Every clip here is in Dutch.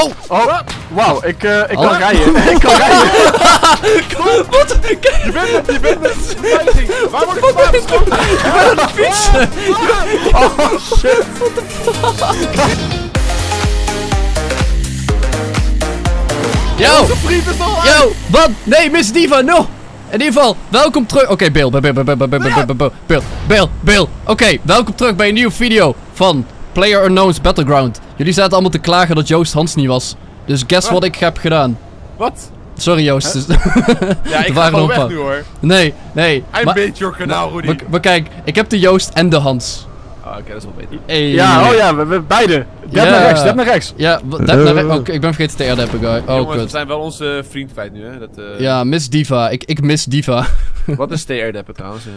Oh! Oh, wauw, ik, eh, ik kan Oh. rijden. ik kan rijden. Wat? Je bent het, je bent het. Waar word ik vandaan geschoten? Ik ben aan het fietsen! Oh, shit. Yo! Vriend is al Yo! Wat? Nee, Miss Diva, no! In ieder geval, welkom terug. Oké, Bill, Bill, Bill, Bill, Bill, Bill, Bill, Bill, Bill, Bill, Bill, Bill. Oké, welkom terug bij een nieuwe video van Player Unknown's Battleground. Jullie zaten allemaal te klagen dat Joost Hans niet was. Dus guess wat ik heb gedaan. Wat? Sorry Joost. Ja, ik Er ga waren gewoon weg nu hoor. nee, nee. I Maar, made your kanaal, Rudy. maar, maar kijk, ik heb de Joost en de Hans. Ah, oké, dat is wel beter. Hey. Ja, oh ja, we, we beide. Dep Ja. naar rechts, dep naar rechts. Ja, naar re- Oké, ik ben vergeten te airdappen, guy. Oh, Jongens, we zijn wel onze vriend kwijt nu, hè. Dat, eh, Ja, Miss Diva. Ik, ik mis Diva. Wat is TR-deppen trouwens? eh?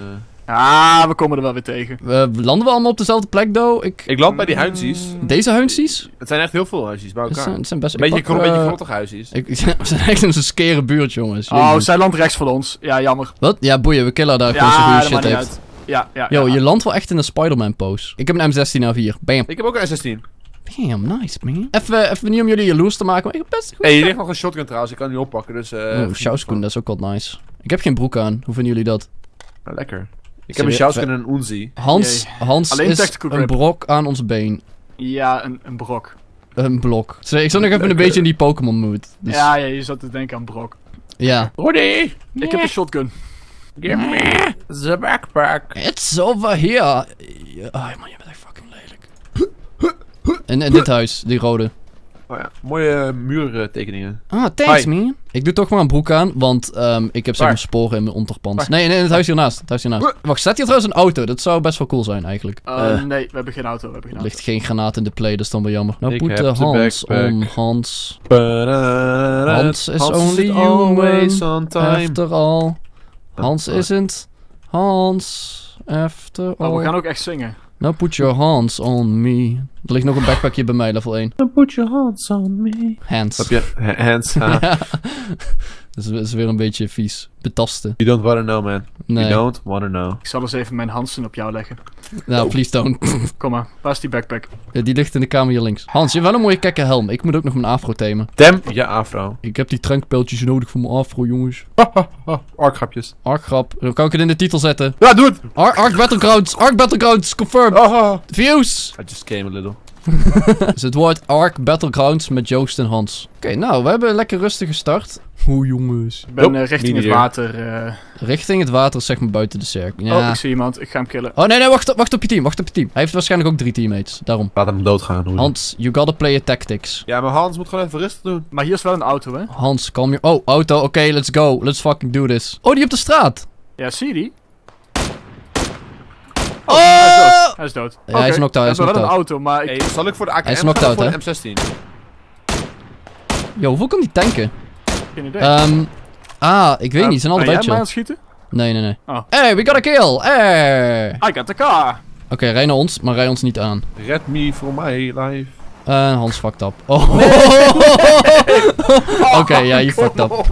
Ah, we komen er wel weer tegen. Eh, landen we allemaal op dezelfde plek, though? Ik... Ik land bij die huinsies. Deze huinsies? Het zijn echt heel veel huisjes bij Het elkaar. zijn, het zijn best... Een beetje, pak, een beetje eh, grottig huisjes. Ik, we zijn echt een skere buurt, jongens. Oh, Jezus. zij landt rechts van ons. Ja, jammer. Wat? Ja, boeien, we killen daar gewoon zo'n Ja, goede shit heeft. uit. Ja, ja. Yo, ja. je landt wel echt in een Spider-Man pose. Ik heb een M16 A4. Bam. Ik heb ook een S16. Damn, nice, man. Even, even niet om jullie jaloers te maken, maar ik heb best goed. Hé, hey, hier ligt nog een shotgun trouwens. Ik kan die oppakken, dus... oh, Sjouwskoen, dat is ook wel nice. Ik heb geen broek aan. Hoe vinden jullie dat? Nou, lekker. Ik heb een shotgun en een Uzi. Hans, Hans Alleen is een grip. brok aan onze been. Ja, een, een brok. Een blok. Zo, Ik zat nog even een beetje in die Pokémon mood. Dus, Ja, ja, je zat te denken aan brok. ja. Rudy! Ik heb een shotgun. Give me the backpack. It's over here. Ja, Oh man, je bent echt fucking lelijk. In, in dit huis, die rode. Oh ja, mooie uh, muurtekeningen. Ah, thanks Hi. man. Ik doe toch maar een broek aan, want ehm, ik heb zeg maar sporen in mijn onderpand. Nee, nee, in het huis hiernaast. Het huis hiernaast. Wacht, staat hier trouwens een auto? Dat zou best wel cool zijn eigenlijk. Eh, Eh, nee, we hebben geen auto. We hebben geen er auto. ligt geen granaat in de play, dat is dan wel jammer. Nou, de Hans on Hans. Hans is only always human on time. After all. Hans isn't Hans after all. Oh, we gaan ook echt zingen. Now put your hands on me. Er ligt nog een backpackje bij mij, level 1. Put your hands on me. Hands. Heb je ha- hands? ha. dat, is, dat is weer een beetje vies. Betasten. You don't wanna know, man. Nee. You don't wanna know. Ik zal eens even mijn Hansen op jou leggen. Nou, please don't. Kom maar, is die backpack? Ja, die ligt in de kamer hier links. Hans, je hebt wel een mooie kekke helm. Ik moet ook nog mijn afro themen. Damn, je afro. Ik heb die trankpijltjes nodig voor mijn afro, jongens. Arkgrapjes. Ark grap. Dan kan ik het in de titel zetten. Ja, doe het! Ar Ark Battlegrounds. Ark Battlegrounds. Confirmed. Views. I just came a little. Dus het wordt Ark Battlegrounds met Joost en Hans. Oké, nou, we hebben lekker rustig gestart. Hoe jongens. Ik ben eh, richting het water. eh. Richting het water, zeg maar buiten de cirkel. Ja. Oh, ik zie iemand. Ik ga hem killen. Oh nee, nee, wacht, op- wacht op je team, wacht op je team. Hij heeft waarschijnlijk ook drie teammates, daarom. Laat hem doodgaan. Hoe Hans, you gotta play your tactics. Ja, maar Hans moet gewoon even rustig doen. Maar hier is wel een auto, hè? Hans, kalm je... Oh, auto, oké, let's go. Let's fucking do this. Oh, die op de straat. Ja, zie je die? Oh! Hij is dood. Ja, hij is knocked out, hij is We hebben wel een auto, maar ik... Hey, zal ik voor de AKM Hij is knocked out, voor de M16? Yo, hoeveel kan die tanken? Geen idee. Ehm... ah, ik weet Eh, niet, ze zijn allebei jij mij chill. aan het schieten? Nee, nee, nee. Oh. Hey, we got a kill! Hey! I got the car! Oké, rij naar ons, maar rij ons niet aan. Red me for my life. Eh, Hans fucked up. Oh. Oké, ja, je fucked up.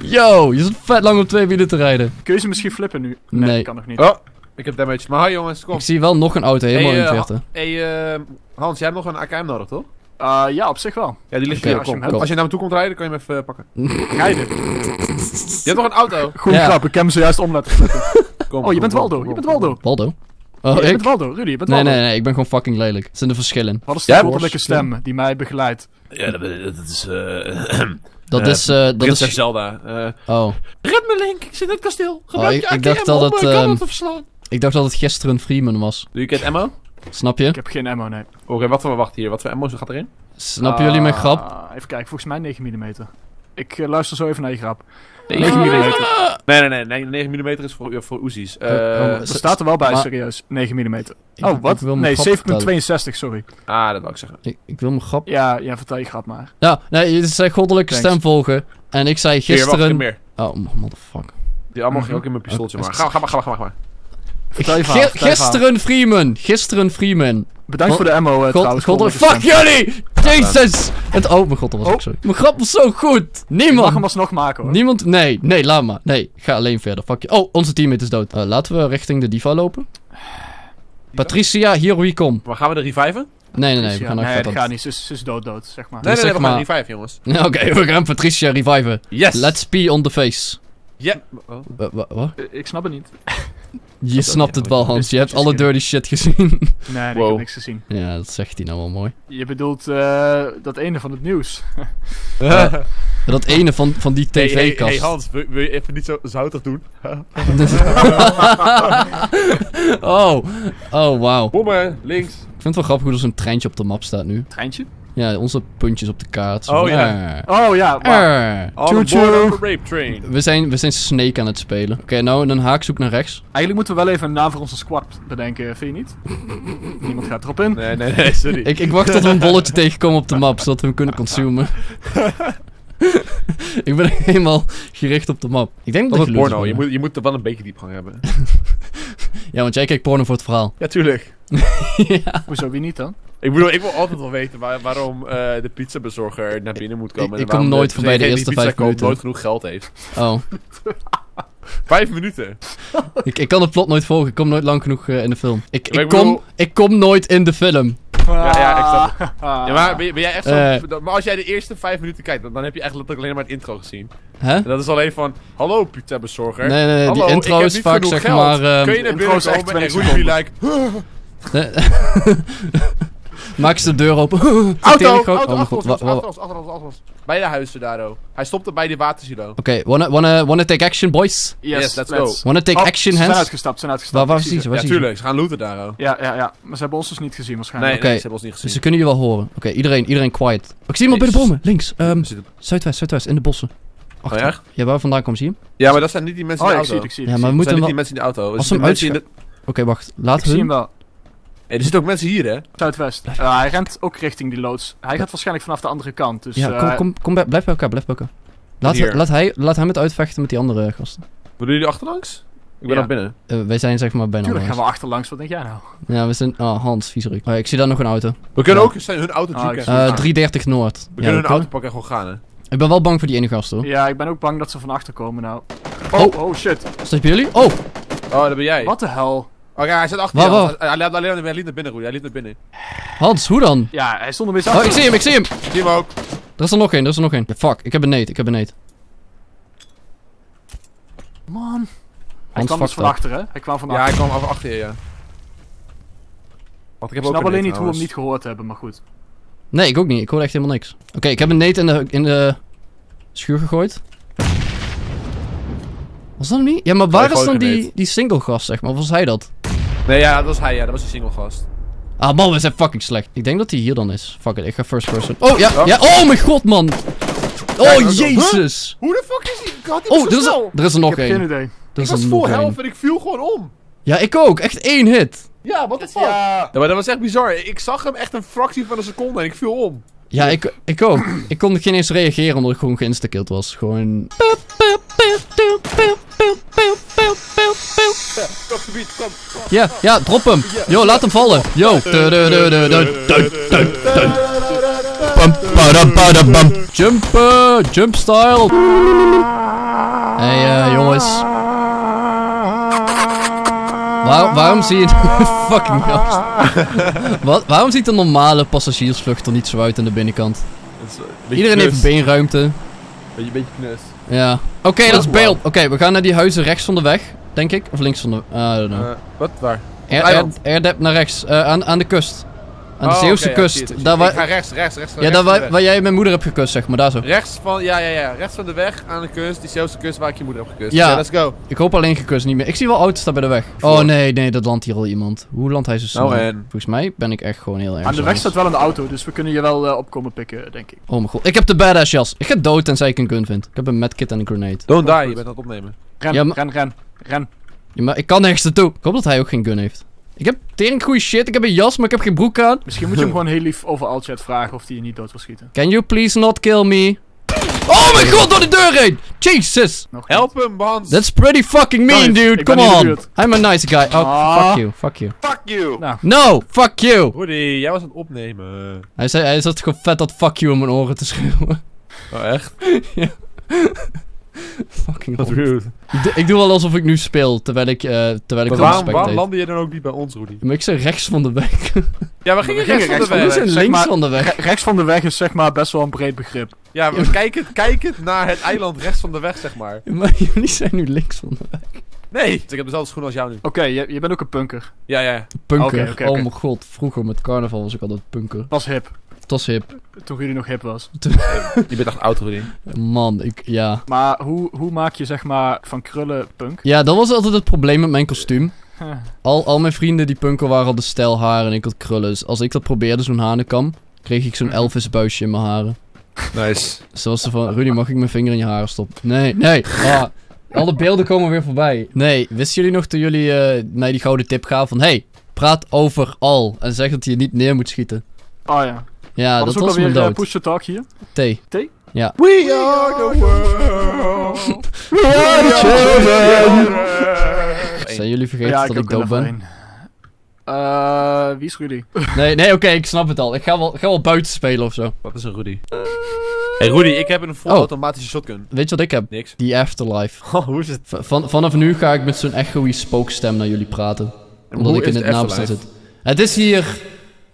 Yo, je zit vet lang op twee wielen te rijden. Kun je ze misschien flippen nu? Nee. kan nog niet. Oh, ik heb damage. Maar hi jongens, kom. Ik zie wel nog een auto helemaal Hey, in eh, het verte. Hey, eh, Hans, jij hebt nog een AKM nodig, toch? Uh, ja, op zich wel. Ja, die ligt hier. als je. Als je naar me toe komt rijden, kan je hem even eh, pakken. Rijden. Je hebt nog een auto. Goeie Ja. grap, ik heb hem zojuist om laten. Kom, Oh, je bent Waldo, kom, je bent Waldo. Waldo? Oh, ik? bent Waldo, Rudy, je bent Nee, Waldo. nee, nee, ik ben gewoon fucking lelijk. Het zijn de verschillen. Wat is de goddelijke stem die mij begeleidt? Ja, dat, dat is... eh Dat Eh, is, eh, dat is... Zelda. Eh, Oh, Red me Link, ik zit in het kasteel. Gebruik ik- je ik dacht al om dat, eh, ehm, te verslaan. Ik dacht dat het gisteren Freeman was. Doe je het ammo? Snap je? Ik heb geen ammo, nee. Oké, wat voor wacht hier? Wat voor ammo gaat erin? Snappen jullie mijn Ah, grap? Even kijken, volgens mij 9 mm. Ik eh, luister zo even naar je grap. 9 9 mm. Nee, nee, nee, nee 9 mm is voor, voor Uzi's. Eh, Oh, oh, Er staat er wel bij, Maar- serieus. 9 mm. Oh, ik wat? wil Nee, grap vertellen. 7.62, sorry. ah, dat wou ik zeggen. Ik, ik wil mijn grap... Ja, ja, vertel je grap maar. Ja, nee, je zei goddelijke Thanks. stem volgen. En ik zei Hier, wacht, gisteren... meer. Oh, motherfucker. Die allemaal Mhm. ging ook in mijn pistooltje, maar. Ga, ga maar, ga maar, ga maar, ga maar. Vertel je Ge- verhaal, vertel je verhaal. gisteren Freeman. Gisteren Freeman. Bedankt God- voor de ammo eh, God, trouwens. goddelijke Fuck jullie! Jezus! Het, oh, mijn god, dat was Oh. ook zo. Mijn grap was zo goed! Ik mag Niemand! hem alsnog maken hoor. Niemand... Nee, nee, laat maar. Nee, ga alleen verder. Fuck je. Oh, onze teammate is dood. Eh, laten we richting de diva lopen. Patricia, here we come. Maar gaan we de reviven? Nee, nee, nee, we gaan nee, dat gaat niet. Ze is, ze is dood, dood, zeg maar. Nee, nee, nee, we gaan revive, jongens. Oké, we gaan Patricia reviven. Yes. Let's pee on the face. Ja. Oh. Wa- wa- Wat? Ik snap het niet. Je snapt het wel, Hans. Je hebt alle dirty shit gezien. Nee, nee ik heb niks gezien. ja, dat zegt hij nou wel mooi. Je bedoelt eh, dat ene van het nieuws. Dat ene van, van die Hey, hey, tv-kast. hey, Hans, wil, wil je even niet zo zoutig doen? oh, oh wauw. Bommen, links. Ik vind het wel grappig hoe er zo'n treintje op de map staat nu. Treintje? Ja, onze puntjes op de kaart. Oh, ja. eh, Oh ja, eh. Rape train. We zijn, we zijn Snake aan het spelen. Oké, nou een haakzoek naar rechts. eigenlijk moeten we wel even een naam voor onze squad bedenken, vind je niet? Niemand gaat erop in. Nee, nee, nee, sorry. Ik, ik wacht tot we een bolletje tegenkomen op de map, zodat we hem kunnen consumen. ik ben helemaal gericht op de map. Ik denk dat Dat loser porno. Je moet, je moet er wel een beetje diepgang hebben. Ja, want jij kijkt porno voor het verhaal. Ja, tuurlijk. ja. Hoezo, wie niet dan? Ik bedoel, ik wil altijd wel weten waar- waarom eh, de pizzabezorger naar binnen moet komen. Ik- en ik kom waarom nooit voorbij de eerste pizza vijf koopt minuten. nooit genoeg geld heeft. Oh. Vijf minuten. Ik, ik kan het plot nooit volgen. Ik kom nooit lang genoeg eh, in de film. Ik, ik, kom, ik kom nooit in de film. Ja, ja, ik snap Ah. Ja, maar ben, je- ben jij echt zo... Eh. maar als jij de eerste vijf minuten kijkt, dan, dan heb je eigenlijk alleen maar het intro gezien. Hè? En dat is alleen van... Hallo, pizzabezorger. Nee, nee, nee. Hallo, die intro is niet vaak genoeg zeg geld. maar... ehm, Kun je naar intro binnen komen en 20 Rudy like... Maak ze de deur open. Auto, auto, Oh mijn achter god. ons, achter ons, achter ons, achter ons. Bij de huizen daar, oh. Hij stopte bij die watersilo. Oké, wanna, wanna, wanna take action, boys? Yes, Yes, let's Wanna take Oh, action, Ze zijn hands? uitgestapt, ze zijn uitgestapt. Waar, die? ze. Waar Ja, tuurlijk. Ze gaan looten daar, oh. Ja, ja, ja. Maar ze hebben ons dus niet gezien Nee, waarschijnlijk. Oké. nee, ze hebben ons niet gezien. Dus ze kunnen je wel horen. Oké, iedereen, iedereen quiet. Ik zie iemand bij de bomen. Links. Ehm, zuidwest, zuidwest. In de bossen. Oh, Achter. echt? Ja, waar vandaan komen zie je hem? Ja, maar dat zijn niet die mensen Oh, in de ik zie auto. het, ik zie het. Ja, maar moeten zijn niet hem die wel... mensen in de auto. Als ze hem. Oké, wacht. Laat Ik zie hem hun. Er zitten ook mensen hier, hè? Zuidwest. Eh, hij rent ook richting die loods. Hij gaat waarschijnlijk vanaf de andere kant. Dus, Ja, eh, kom, kom, kom bij, blijf bij elkaar, blijf bij elkaar. Laat, Hier. laat, hij, laat hem het uitvechten met die andere gasten. Willen jullie achterlangs? Ik ben Ja. nog binnen. Eh, wij zijn zeg maar bijna Tuurlijk gaan we langs. achterlangs. Wat denk jij nou? Ja, we zijn... Oh, Hans, viezerik. Oh, ik zie daar nog een auto. We kunnen Ja. ook zijn hun auto juken. ik en zie- Eh gaan. 330 Noord. We Ja, kunnen hun auto pakken en gewoon gaan, hè? Ik ben wel bang voor die ene gast hoor. Ja, ik ben ook bang dat ze van achter komen nou. Oh. Oh, oh shit. Is dat bij jullie? Oh! Oh, dat ben jij. Wat de hel? Oh ja, hij zit achter waar? Hij, hij, liep- alleen- hij liep naar binnen, Roei. Hij liep naar binnen. Hans, hoe dan? Ja, hij stond er weer zo. Oh, ik zie hem, ik zie hem! Zie je hem ook? Er is er nog één, er is er nog één. Ja, fuck, ik heb een nate, ik heb een nate. Man. Hij Hans, kwam dus van achter, hè? Hij kwam van Ja, achter. hij kwam achter je, ja. Want ik ik heb ook snap een alleen net niet hoe we hem niet gehoord hebben, maar goed. Nee, ik ook niet. Ik hoorde echt helemaal niks. Oké, ik heb een nate in de, in de schuur gegooid. Was dat hem niet? Ja, maar waar ik is dan die, die single gast, zeg maar? Of was hij dat? Nee, ja, dat was hij, ja. Dat was die single gast. Ah man, we zijn fucking slecht. Ik denk dat hij hier dan is. Fuck it, ik ga first person. Oh ja, ja. Oh mijn god man. Oh ik jezus. Hoe de fuck is hij? Ik die Oh, er is, er, er is er Ik nog heb geen één. idee. Er Ik was health één. en ik viel gewoon om. Ja, ik ook. Echt één hit. Ja, what the fuck? Ja. maar dat was echt bizar. Ik zag hem echt een fractie van een seconde en ik viel om. Ja, ik, ik ook. ik kon geen eens reageren omdat ik gewoon geïnstakilled was. Gewoon... Ja, ja, drop hem. Yo, laat hem vallen. Yo. Bam. Jump, jump style. Hey, eh, jongens. Waar, waarom zie je... fucking gast. Wat, waarom ziet de normale passagiersvlucht er niet zo uit aan de binnenkant? Dat is, een beetje Iedereen heeft beenruimte. Beetje, beetje knus. Ja. Oké, dat is beeld. Oké, we gaan naar die huizen rechts van de weg, denk ik. Of links van de... I don't know. Eh, wat? Waar? Air, air, eiland. airdep naar rechts. eh, aan, aan de kust. Aan de Oh, Zeeuwse ja, kust. zie daar waar, ga rechts, rechts, rechts. ja, rechts daar waar, waar jij mijn moeder hebt gekust, zeg maar. Daar zo. Rechts van, ja, ja, ja. Rechts van de weg aan de kust. Die Zeeuwse kust waar ik je moeder heb gekust. Ja. Ja, let's go. Ik hoop alleen gekust, niet meer. Ik zie wel auto's daar bij de weg. Oh nee, nee, dat landt hier al iemand. Hoe landt hij zo snel? Nou en? Volgens mij ben ik echt gewoon heel erg Aan de weg staat wel een auto, dus we kunnen je wel eh, opkomen pikken, denk ik. Oh mijn god. Ik heb de badass jas. Ik ga dood tenzij ik een gun vind. Ik heb een medkit en een grenade. Don't die, je bent aan het opnemen. Ren, Ja, ren, ren, ren. Ja, maar ik kan nergens naartoe. Ik hoop dat hij ook geen gun heeft. Ik heb tering goede shit. Ik heb een jas, maar ik heb geen broek aan. Misschien moet je hem gewoon heel lief over Alchat vragen of hij je niet dood wil schieten. Can you please not kill me? Oh mijn god, door de deur heen! Jesus! Help hem, Hans! That's pretty fucking mean, dude. Come on. I'm a nice guy. Oh, Ah. fuck you. Fuck you. Fuck you! Nou, No, fuck you. Woody, jij was aan het opnemen. Hij, zei, hij zat gewoon vet dat fuck you in mijn oren te schreeuwen. Oh, echt? Fucking Wat hond. rude. Ik, doe- wel alsof ik nu speel, terwijl ik, eh terwijl ik waarom, waarom landde je dan ook niet bij ons, Rudy? Maar ik zei rechts van de weg. Ja, we gingen gingen rechts van de van We weg. zijn links maar- van de weg. Re- rechts van de weg is zeg maar best wel een breed begrip. Ja, maar kijkend, kijkend naar het eiland rechts van de weg, zeg maar. Maar jullie zijn nu links van de weg. Nee. Dus ik heb dezelfde schoenen als jou nu. Oké, je, je bent ook een punker. Ja, ja, ja. Punker. Oh mijn god, vroeger met carnaval was ik altijd punker. Was hip. Het was hip. Toen jullie nog hip was. Je bent echt oud, Rudy. Man, ik, ja. Maar hoe, hoe maak je zeg maar van krullen punk? Ja, dat was altijd het probleem met mijn kostuum. Huh. Al, al mijn vrienden die punker waren hadden stijl haar en ik had krullen. Dus als ik dat probeerde, zo'n hanekam, kreeg ik zo'n Elvis buisje in mijn haren. Nice. Dus dan was ze van, Rudy, mag ik mijn vinger in je haren stoppen? Nee, nee. Ah, alle beelden komen weer voorbij. Nee, wisten jullie nog toen jullie eh, mij die gouden tip gaven van... Hey, praat over al en zeg dat je niet neer moet schieten. Oh ja. Ja, Wat dat is ook was mijn uh, dood. push to talk hier? T. We are the world. We are the children. Zijn jullie vergeten ja, dat ik dood ben? Eh, wie is Rudy? Nee, nee, oké, ik snap het al. Ik ga wel, ga wel buiten spelen of zo. Wat is een Rudy? Hey Rudy, ik heb een vol Oh. automatische shotgun. Weet je wat ik heb? Niks. Die Afterlife. Oh, hoe is het? Van, vanaf nu ga ik met zo'n echoey spookstem naar jullie praten. Omdat hoe ik in het Afterlife? zit. Het is hier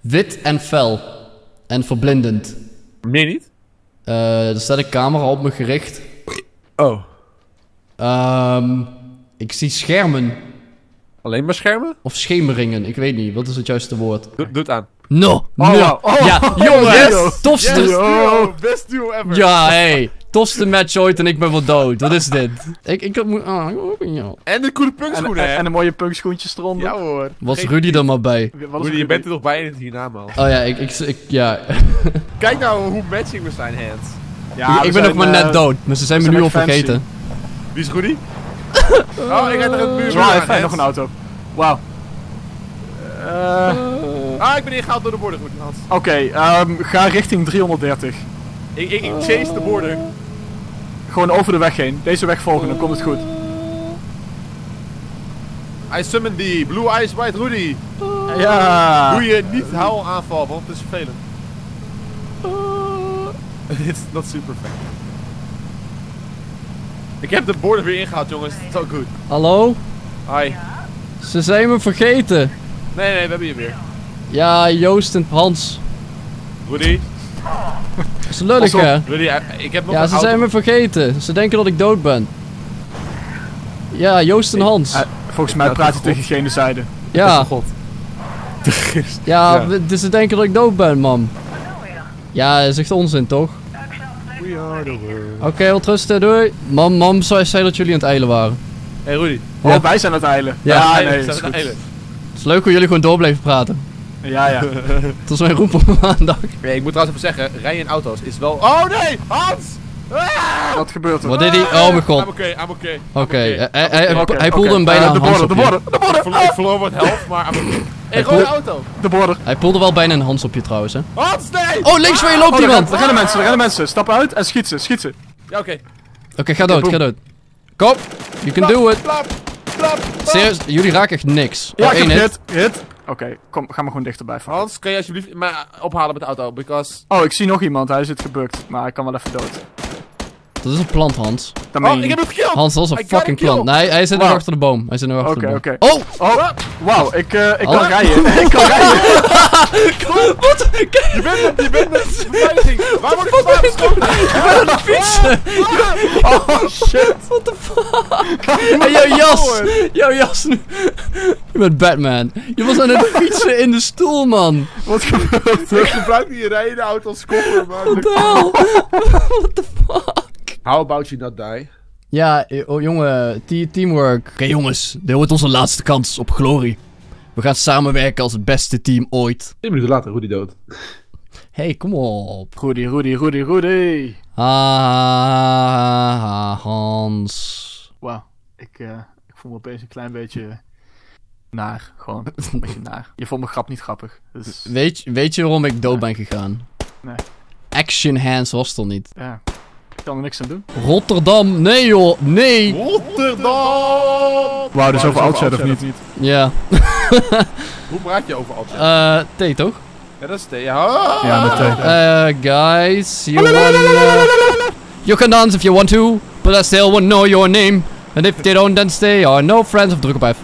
wit en fel. En verblindend. Meer niet? Eh, er staat een camera op me gericht. Oh. Ehm, ik zie schermen. Alleen maar schermen? Of schemeringen. Ik weet niet. Wat is het juiste woord? Doe, doe het aan. No! Oh, no! wow. Oh, ja, oh, jongens! yes! Tofste! Yes! Yo. Best duo ever. Ja, hey! Tofste match ooit en ik ben wel dood. Wat is dit? Ik, ik had moet... Ah, ja. En de coole En, punkschoenen, en, hè? en een mooie punkschoentjes eronder. Ja hoor. Was Geen- Rudy er maar bij? Rudy, je bent er nog bij in het hiernaam al. Oh ja, ik, ik, ik ja. Kijk nou hoe matching we zijn, Hans. Ja, ik ben nog zijn, maar eh, net dood. Maar ze zijn me nu al vergeten. Wie is Rudy? oh, ik rijd er een muur Drive, en nog een auto. Wauw. Eh, Ah, ik ben ingehaald door de border, Rudy. Hans. Oké, ehm, ga richting 330. Ik, ik, ik chase de border. Gewoon over de weg heen. Deze weg volgen, dan komt het goed. I summon the Blue Eyes White Rudy. Ja. Doe je niet huil aanval, want het is vervelend. It's not super fun. Ik heb de border weer ingehaald, jongens. So good. Hallo? Hi. Ze zijn me vergeten. Nee, nee, we hebben je weer. Ja, Joost en Hans. Rudy. Dat is lullig, Pas op. hè? Rudy, ik heb nog Ja, ze auto. zijn me vergeten. Ze denken dat ik dood ben. Ja, Joost en Hans. Volgens mij praat je tegen gene zijde. Ja, God. ja, Ja. dus ze denken dat ik dood ben, man. Ja, dat is echt onzin, toch? Oké, wat rusten, doei. Mam, mam zei, zei dat jullie aan het eilen waren. Hey Rudy. Oh, Ja. wij zijn aan het eilen. Ja. Ja, Eilen, nee, staat is een goed. eilen. Het is leuk hoe jullie gewoon door bleven praten. Ja, ja. Tot mijn roep op maandag. Nee, ik moet trouwens even zeggen, rijden in auto's is wel... Oh nee! Hans! Ah! Wat gebeurt er? Wat deed hij? Oh mijn god. I'm okay, I'm okay. I'm Oké, okay. eh, hij, hij, hij, Oké, hij poelde oké. hem bijna Eh, een de Hans border, op de je. border, de border, Ik Ik verloor wat helft, maar. Hey, gooi de voel- auto. de border. Hij poelde wel bijna een Hans op je trouwens, hè. Hans, nee! Oh, links van je loopt Oh, iemand! gaan de mensen, daar gaan de mensen. Stap uit en schiet ze, schiet ze. Ja, oké. Oké, ga dood, ga dood. Kom, you can do it. Plap, plap, plap. Serieus, jullie raken echt niks. Ja, oh, ik één heb hit. hit. Oké, kom, ga maar gewoon dichterbij. Hans, kan je alsjeblieft mij ophalen met de auto? Because... Oh, ik zie nog iemand. Hij zit gebukt. Maar hij kan wel even dood. Dat is een plant, Hans. Oh, je ik heb hem gekilld! Hans, dat is een fucking plant. Nee, hij zit nog Wow. achter de boom. Hij zit nog achter Oké, de boom. oké. Oh! Oh, wauw. Ik, eh, ik kan rijden. ik kan rijden. Wat? Je bent het, je bent het! Beveiliging! Waar word ik vandaan geschoten? Ik ben aan het fietsen! Oh, shit. What the fuck? En jouw jas! Jouw jas nu. Je bent Batman. Je was aan het fietsen in de stoel, man. Wat gebeurt Ik er? gebruik die rijden auto als koffer, man. the hell? What the fuck? How about you not die? Ja, eh, oh jongen, te- teamwork. Oké jongens, dit wordt onze laatste kans op glorie. We gaan samenwerken als het beste team ooit. 10 minuten later, Rudy dood. Hey, kom op. Rudy, Rudy, Rudy, Rudy. Ah, Hans. Wauw. Ik, eh, ik voel me opeens een klein beetje naar. Gewoon een beetje naar. Je vond mijn grap niet grappig. Dus Weet, je- weet je waarom ik dood ben gegaan? Nee. Action Hands was er niet. ja, ik kan er niks aan doen. Rotterdam, nee joh, nee. Rotterdam! Wauw, dus over Alt Altchat of niet? Ja, Hoe praat je over Altchat? eh, T toch? ja, dat is de... Ja, Ja, met T. Eh, guys, you wanna... You can dance if you want to, But I still won't know your name. And if they don't, then they are no friends. Of druk op F.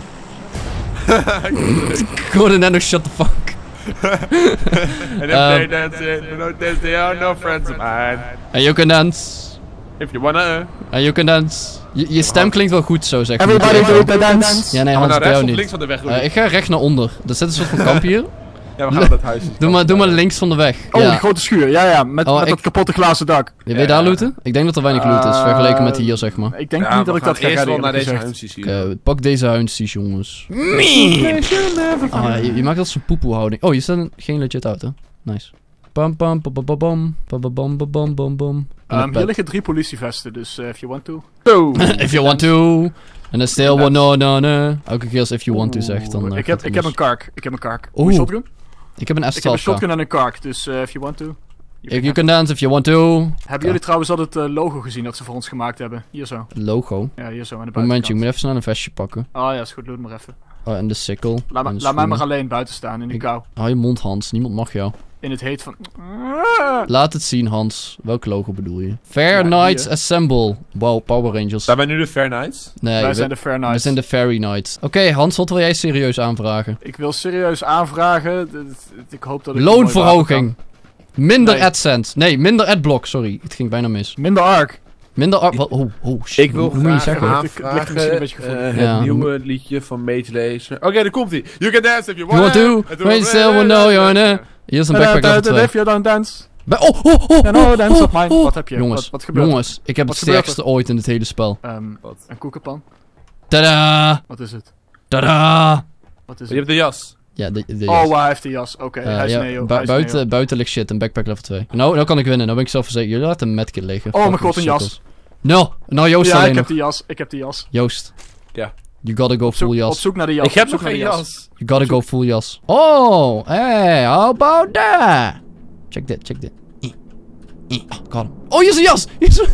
Gordon Nando, shut the fuck. And if Um, they dance it, you know, dance, they are no friends of mine. And you can dance. If you wanna... And you can dance. Je, je stem klinkt wel goed zo, zeg maar. Everybody do the dance. Ja, nee, we Hans, nou bij jou niet. links van de weg? Rudy? Eh, ik ga recht naar onder. Er zit een soort van kamp hier. Ja, we gaan naar dat huis. Doe maar, doe maar links van de weg. Oh, ja. die grote schuur. Ja, ja. Met, Oh, met ik- dat kapotte glazen dak. Je weet daar looten? Ik denk dat er weinig loot is, Eh, vergeleken met hier, zeg maar. Ik denk Ja, niet dat ik dat ga eerst wel naar deze gezegd. huisjes hier. Eh, pak deze huisjes, jongens. Ah, je, je maakt dat zo'n poepoehouding. Oh, je staat een, geen legit auto. Nice. Pam pam pam pam pam pam pam pam pam pam pam pam. En Ehm, een hier liggen drie politievesten, dus eh, if you want to. Zo. If you want to. En dan still one no no no. Elke keer als if you want to zegt, dan eh, ik, gaat heb, ik heb een kark. Ik heb een kark. Oeh. Shotgun? Ik heb een Ik heb een S12 shotgun en een kark, dus eh, if you want to. If you can dance if you want to. Hebben jullie trouwens al het eh, logo gezien dat ze voor ons gemaakt hebben? Hier zo. Logo. Ja, hier zo aan de buitenkant. Momentje, ik moet even snel een vestje pakken. Oh ja, is goed, doe het maar even. Oh, en de sikkel. Laat, en me- de laat mij maar alleen buiten staan in de Ik- kou. Hou je mond, Hans. Niemand mag jou. In het heet van... Laat het zien, Hans. Welk logo bedoel je? Fair Ja, Knights hè. Assemble. Wow, Power Rangers. Zijn wij nu de Fair Knights? Nee, Wij we, zijn de Fair we Knights. zijn de Fairy Knights. Oké, Hans, wat wil jij serieus aanvragen? Ik wil serieus aanvragen. d- d- Ik hoop dat ik... een mooi wapen Loonverhoging. Minder Nee. AdSense. Nee, minder AdBlock. Sorry, het ging bijna mis. kan. Minder arc. Minder... ar- wat- Oh, oh, shit. Ik wil Hoe je graag zeggen? aan- Het ligt misschien een aanvragen beetje eh, Ja. het nieuwe liedje van Mate Laser. Oké, daar komt hij. You can dance if you You want to, when you still will know your name. Hier is een backpack level 2. If you don't dance. Oh, oh, oh, nou, oh, dance oh, op mine. oh. Wat heb je? Jongens, Wat, wat gebeurt er? jongens, ik heb Wat het sterkste ooit in het hele spel. Ehm, Wat? een koekenpan. Tada! Wat is het? Tada! Wat is Je het? hebt de jas. Ja, de, de Oh, hij heeft de jas. Oké, Eh, hij is ja, neo. hij is buiten, neo. buiten ligt shit, een backpack level 2. Nou, nou kan ik winnen, nou ben ik zelfverzekerd. Jullie laten een medkit liggen. Oh mijn god, een jas. No, nou Joost Ja, alleen ik heb nog. de jas. Ik heb de jas. Joost. Ja. You gotta go Op full op jas. zoek naar de jas. Ik heb op zoek nog naar geen de jas. You gotta go full jas. Oh, hey, how about that? Check dit, check dit. Oh, got him. Oh, hier is een jas! Hier is een...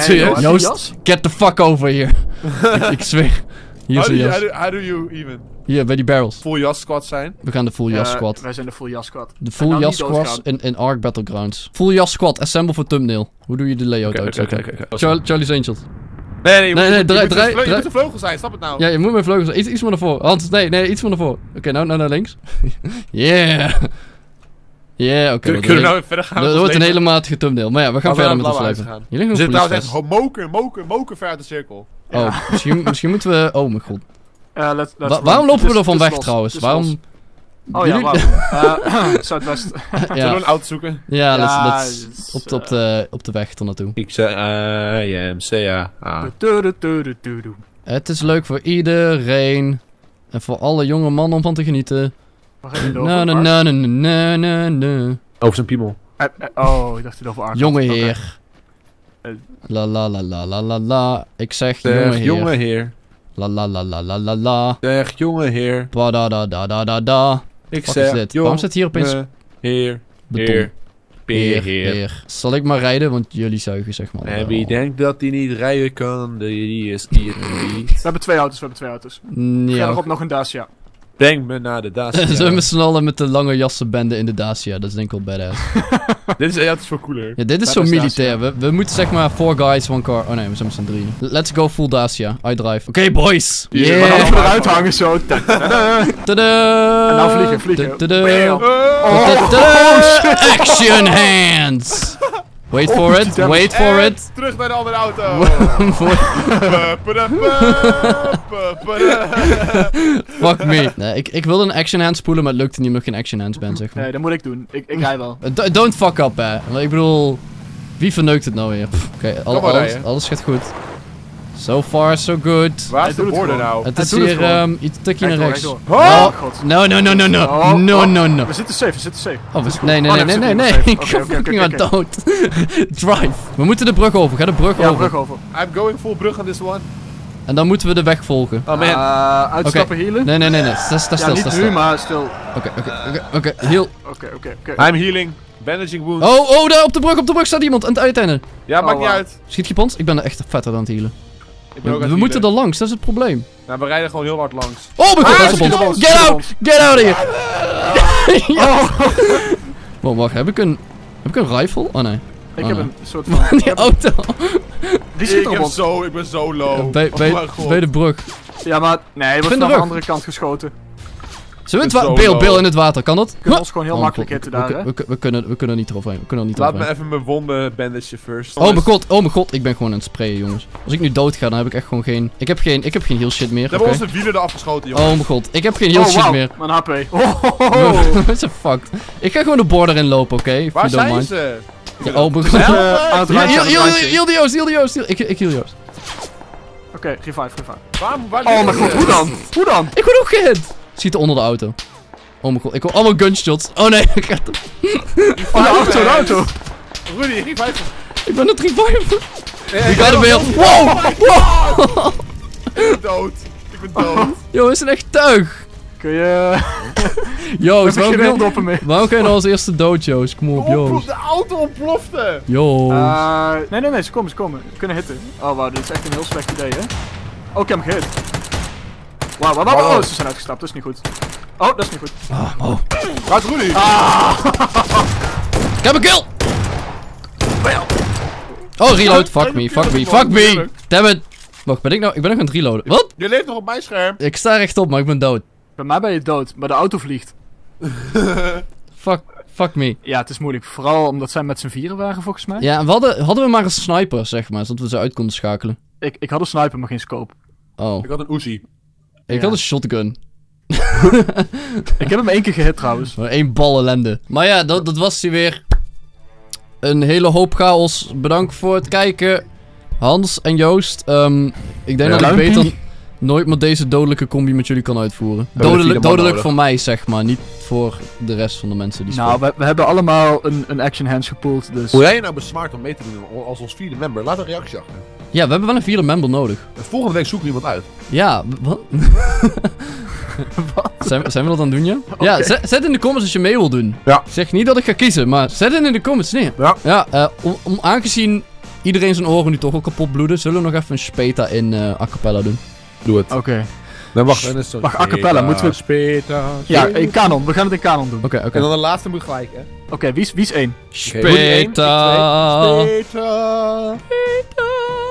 Serieus? heb je Joost, jas? get the fuck over here. ik, ik zweer. Hier is een jas. how, do, how do you even Hier, bij die barrels. full jas squad zijn? We gaan de full jas Eh, squad. Wij zijn de full jas squad. De full jas squad in, in Ark Battlegrounds. Full jas squad, assemble voor thumbnail. Hoe doe je de layout Oké, oké, oké, oké. Char- Charlie's Angels. Nee, nee, je Nee, moet, nee, je draai- moet, draai- je moet, een vleugel zijn, snap het nou? Ja, je moet mijn vleugels... Iets, iets meer naar voren. Hans, nee, nee, iets meer naar voren. Oké, nou, nou naar links. yeah. Yeah, oké. Kunnen we nou verder gaan? een- dat wordt een hele matige thumbnail. Maar ja, we gaan verder met ons het leven. Hier Er ligt zit een trouwens echt moken, moken, moken ver uit de cirkel. Oh, misschien, misschien moeten we... Oh mijn god. Eh, let- let's Wa- run. waarom lopen we er van weg los. trouwens? Los. Waarom... Oh ja, Jullie- wauw. Eh, Zuidwest. Zullen we ja, een auto zoeken? ja, Ja, dat is op, de, op, de, op de weg er naartoe. Ik zei, I am Sea. Ah. Het is leuk voor iedereen. En voor alle jonge mannen om van te genieten. Waar heb je het Na over? na na na na na na. Over zijn piemel. Eh, eh, Oh, ik dacht het over Ark. Jonge heer. Eh. La la la la la la la. Ik zeg Zeg, jonge heer. jonge heer. La la la la la la la. Zeg, jonge heer. Ba da da da da da da. Ik zeg, is dit? Waarom zit hier opeens jonge heer. beton? Heer. Heer, Heer. heer. Zal ik maar rijden, want jullie zuigen zeg maar. En wie denkt dat hij niet rijden kan, die is hier niet. We hebben twee auto's, we hebben twee auto's. Mm, Ja. Verderop nog een Dacia. Breng me naar de Dacia. Zullen we met z'n allen met de lange jassenbende in de Dacia? Dat is denk ik wel badass. Dit is, ja, het is veel cooler. Ja, dit is zo militair. We, we moeten zeg maar four guys, one car. Oh nee, we zijn met z'n drieën. Let's go full Dacia. I drive. Oké boys. Maar Yeah. gaan we eruit hangen zo. Ta-da-da. Tada. En nou vliegen, vliegen. Oh. Action hands. Wait for it. Wait for it. Terug naar de andere auto. Fuck me. Nee, ik, ik wilde een action hand spoelen, maar het lukte niet omdat ik geen action hands ben, zeg maar. Nee, dat moet ik doen. Ik, ik rij wel. D- Don't fuck up, hè. Want Ik bedoel, wie verneukt het nou weer? Oké, al- alles, alles gaat goed. So far, so good. Waar Hij is de doet het border nou? Het is hier ehm iets tikje naar rechts. Oh! Oh, god. No, no, no, no, no. Oh, No, oh. no, no. We zitten safe, we zitten safe. Oh, we- nee, nee, Oh, nee, nee, nee, nee, nee. niet Ik ga fucking aan dood. Drive. We moeten de brug over. Ga de brug Ja, over. brug over. I'm going full brug on this one. En dan moeten we de weg volgen. Oh man. Eh, uitstappen, healen. Nee, nee, nee, nee. Sta, sta Ja, stil, niet sta nu, stil. maar stil. Oké, oké, oké, oké. Heel. Oké, oké, oké. I'm healing. Bandaging wounds. Oh, oh, daar op de brug, op de brug staat iemand. Aan het uiteinde. Ja, maakt niet uit. Schiet je pons? Ik ben er echt vetter aan het healen. Ik ben ook We, we moeten er langs, dat is het probleem. Nou, we rijden gewoon heel hard langs. Oh mijn god, Ah, op op ons. ons, Get op out! Get out of here! ja. Oh, wacht, heb ik een... Heb ik een rifle? Oh nee. Ik Oh, heb nee. een soort van... Die auto. Die schiet Ik, heb erop. zo, ik ben zo low. bij, Oh bij, de brug. Ja, maar... Nee, hij wordt van de andere kant geschoten. Zullen we het Bill. Bill in het water, kan dat? Kunt Huh? ons gewoon heel Oh, makkelijk hitten we, daar, hè? we, we, we kunnen, we kunnen er niet eroverheen. We kunnen er niet Laat me even mijn wonden bandage first. Oh mijn god, oh mijn god, ik ben gewoon aan het sprayen, jongens. Als ik nu dood ga, dan heb ik echt gewoon geen... Ik heb geen, ik heb geen heal shit meer, We oké? hebben onze wielen eraf geschoten, jongen. Oh mijn god, ik heb geen heal Oh, shit wauw. meer. Mijn HP. Oh, oh, oh. What the fuck? Ik ga gewoon de border inlopen, oké? If Waar you don't zijn mind. ze? Ja, oh mijn god. Heal, Joost, heal die Joost. ik heal Joost. Oké, revive, revive. Waar, waar Oh mijn god, hoe dan? Hoe dan? Ik word ook gehit. Ziet er onder de auto. Oh mijn god, ik hoor allemaal gunshots. Oh nee, ik, ga- Oh, de auto, de auto. Rudy, ik vijf. ik ben het revive. Ik Ik ga er weer. Wow! wow. Ik ben dood. Ik ben dood. Yo, is een echt tuig. Kun je... Je waarom, kun- doppen mee? waarom ga je nou als eerste dood, Joost? Kom op, Joost. De auto ontplofte. Joost. Eh, nee, nee, nee, ze komen, ze komen. We kunnen hitten. Oh, wauw, dit is echt een heel slecht idee, hè? Oh, ik heb hem gehit. Wauw, wauw, wauw. Wow. Oh, ze zijn uitgestapt, dat is niet goed. Oh, dat is niet goed. Ah, oh. Waar is Rudy? Ik heb een kill! Oh, reload. Fuck me, fuck me, fuck me. Damn it. Wacht, ben ik nou... Ik ben nog aan het reloaden. Wat? Je leeft nog op mijn scherm. Ik sta rechtop, maar ik ben dood. Bij mij ben je dood, maar de auto vliegt. Fuck, fuck me. Ja, het is moeilijk. Vooral omdat zij met z'n vieren waren, volgens mij. Ja, we hadden, hadden we maar een sniper, zeg maar, zodat we ze uit konden schakelen. Ik, ik had een sniper, maar geen scope. Oh, Ik had een Uzi. Ik Ja. had een shotgun. Ik heb hem één keer gehit, trouwens. Maar één bal ellende. Maar ja, dat, dat was hij weer. Een hele hoop chaos. Bedankt voor het kijken. Hans en Joost. Ehm, ik denk Ja, dat ik beter nooit meer deze dodelijke combi met jullie kan uitvoeren. Dodelijk, dodelijk voor mij, zeg maar. Niet voor de rest van de mensen die Nou, spelen. we, we hebben allemaal een, een action hands gepoeld, dus... Hoe jij je nou besmaakt om mee te doen als ons vierde member? Laat een reactie achter. Ja, we hebben wel een vierde member nodig. En volgende week zoeken we iemand uit. Ja, w- wat? Zijn, zijn we dat aan het doen, ja? Ja, Oké. zet, zet in de comments als je mee wil doen. Ja. Zeg niet dat ik ga kiezen, maar zet het in de comments neer. Ja. Ja, eh, om, om- aangezien iedereen zijn oren nu toch al kapot bloeden, zullen we nog even een speta in eh a cappella doen. Doe het. Oké. Dan wacht. Dan is het Wacht, a cappella, moeten we- Speta. Ja, in kanon. We gaan het in kanon doen. Oké, Oké, oké. En dan de laatste moet gelijk, hè? wie, is, wie is één? Ik Speta. Speta.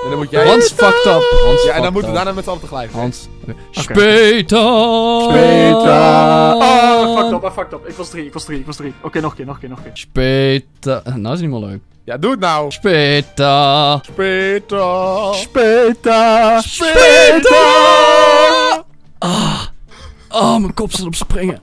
En dan moet jij... Hans fucked up. Hans Ja, en dan moeten we daarna met z'n allen tegelijk. Hans. Speta. Speta. Oh, fucked up, I fucked up. Ik was drie, ik was drie, ik was drie. Oké, nog een keer, nog een keer, nog een keer. Speta. Nou is het niet meer leuk. Ja, doe het nou. Speta. Speta. Speta. Speta. Ah. Oh, mijn kop zit op springen.